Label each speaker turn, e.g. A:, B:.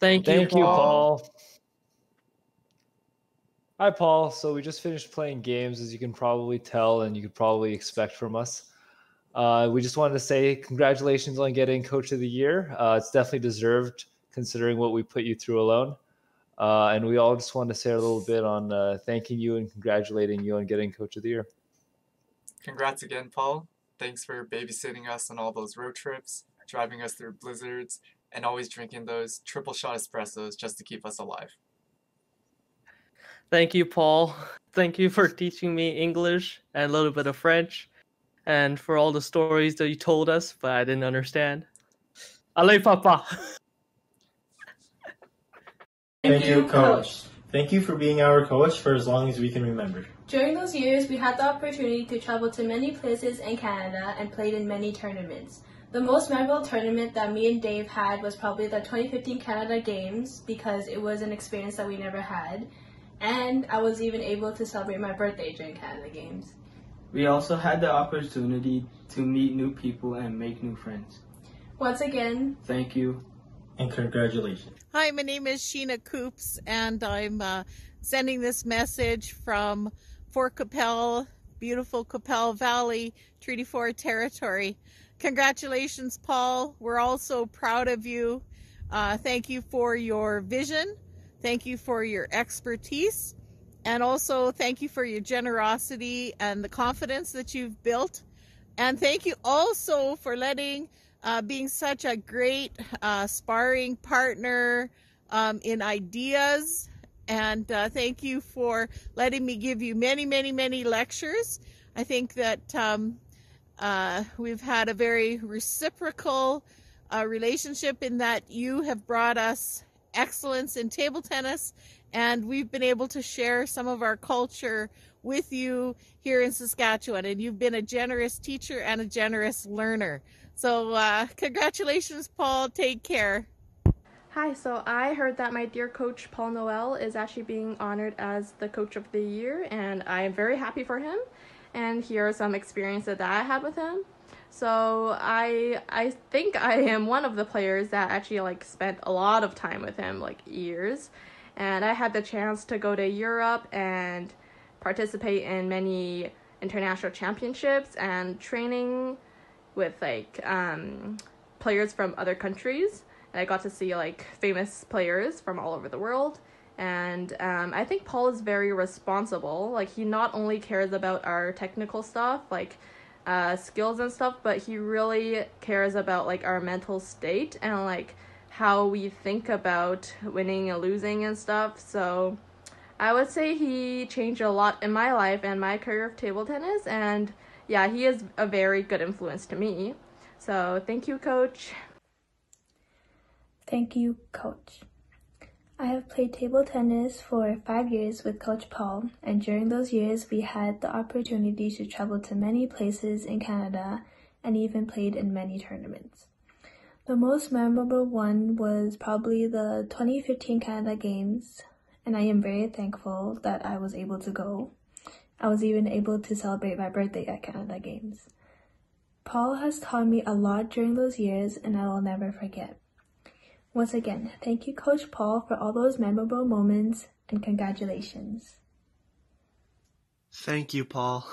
A: Thank you,
B: Thank you,
A: Paul.
B: Paul. Hi, Paul. So we just finished playing games, as you can probably tell, and you could probably expect from us. Uh, we just wanted to say congratulations on getting Coach of the Year. Uh, it's definitely deserved considering what we put you through alone. Uh, and we all just want to say a little bit on uh, thanking you and congratulating you on getting Coach of the Year.
C: Congrats again, Paul. Thanks for babysitting us on all those road trips, driving us through blizzards, and always drinking those triple shot espressos just to keep us alive.
A: Thank you, Paul. Thank you for teaching me English and a little bit of French, and for all the stories that you told us, but I didn't understand. Allez, papa.
D: Thank you, coach. Thank you for being our coach for as long as we can remember.
E: During those years, we had the opportunity to travel to many places in Canada and played in many tournaments. The most memorable tournament that me and Dave had was probably the 2015 Canada Games because it was an experience that we never had. And I was even able to celebrate my birthday during Canada Games.
F: We also had the opportunity to meet new people and make new friends.
E: Once again,
F: Thank you.
D: And congratulations.
G: Hi, my name is Sheena Coops, and I'm uh, sending this message from Fort Qu'Appelle, beautiful Qu'Appelle Valley, Treaty 4 territory. Congratulations, Paul. We're all so proud of you. Uh, thank you for your vision. Thank you for your expertise. And also, thank you for your generosity and the confidence that you've built. And thank you also for letting uh, being such a great uh, sparring partner um, in ideas. And uh, thank you for letting me give you many, many, many lectures. I think that um, uh, we've had a very reciprocal uh, relationship in that you have brought us excellence in table tennis, and we've been able to share some of our culture with you here in Saskatchewan. And you've been a generous teacher and a generous learner. So, uh, congratulations, Paul. Take care.
H: Hi, so I heard that my dear coach Paul Noël is actually being honored as the coach of the year, and I am very happy for him. And here are some experiences that I had with him. So I I think I am one of the players that actually like spent a lot of time with him, like years. And I had the chance to go to Europe and participate in many international championships and training with like um, players from other countries and I got to see like famous players from all over the world. And um, I think Paul is very responsible. Like he not only cares about our technical stuff, like uh, skills and stuff, but he really cares about like our mental state and like how we think about winning and losing and stuff. So I would say he changed a lot in my life and my career of table tennis. And yeah, he is a very good influence to me. So thank you, coach.
I: Thank you, Coach. I have played table tennis for five years with Coach Paul, and during those years, we had the opportunity to travel to many places in Canada and even played in many tournaments. The most memorable one was probably the 2015 Canada Games, and I am very thankful that I was able to go. I was even able to celebrate my birthday at Canada Games. Paul has taught me a lot during those years, and I will never forget. Once again, thank you, Coach Paul, for all those memorable moments and congratulations.
J: Thank you, Paul.